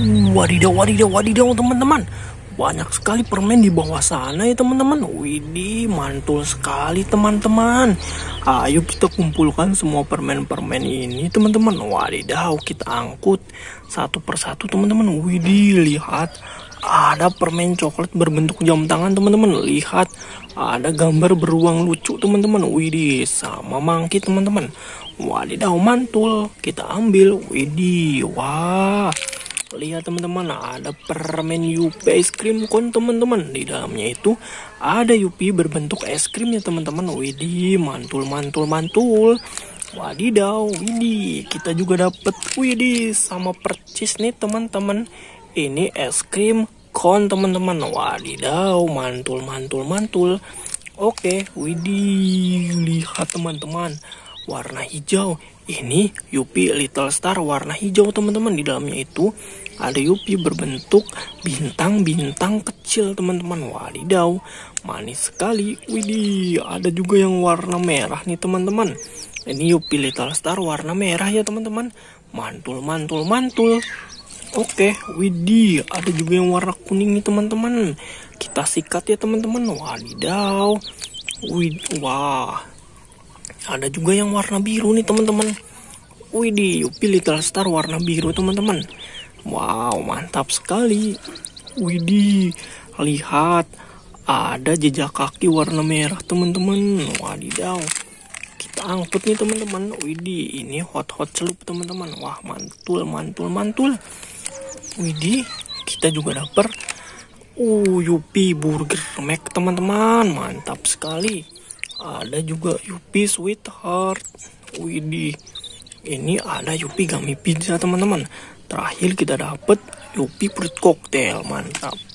Wadidaw, wadidaw, wadidaw teman-teman. Banyak sekali permen di bawah sana ya teman-teman. Widih, mantul sekali teman-teman. Ayo kita kumpulkan semua permen-permen ini teman-teman. Wadidaw, kita angkut satu persatu teman-teman. Widih, lihat. Ada permen coklat berbentuk jam tangan teman-teman. Lihat, ada gambar beruang lucu teman-teman. Widih, sama mangki teman-teman. Wadidaw, mantul. Kita ambil. Widih, wah. Lihat teman-teman, ada permen Yupi es krim kon teman-teman. Di dalamnya itu ada Yupi berbentuk es krim ya teman-teman. Widih, mantul, mantul, mantul. Wadidaw, widih. Kita juga dapat widih sama percis nih teman-teman. Ini es krim kon teman-teman. Wadidaw, mantul, mantul, mantul. Oke, widih. Lihat teman-teman. Warna hijau. Ini Yupi Little Star warna hijau teman-teman. Di dalamnya itu ada Yupi berbentuk bintang-bintang kecil teman-teman. Wadidaw manis sekali. Widih ada juga yang warna merah nih teman-teman. Ini Yupi Little Star warna merah ya teman-teman. Mantul mantul mantul. Oke, widih, ada juga yang warna kuning nih teman-teman. Kita sikat ya teman-teman. Wadidaw. Wid, wah, ada juga yang warna biru nih teman-teman. Widih, Yupi Little Star warna biru teman-teman. Wow, mantap sekali. Widih, lihat. Ada jejak kaki warna merah teman-teman. Wadidaw. Kita angkut nih teman-teman. Widih, ini hot-hot celup teman-teman. Wah, mantul, mantul, mantul. Widih, kita juga dapet Uh, Yupi Burger Mac teman-teman. Mantap sekali ada juga Yupi Sweetheart. Widih ini ada Yupi Gummy Pizza teman-teman. Terakhir kita dapat Yupi Fruit Cocktail mantap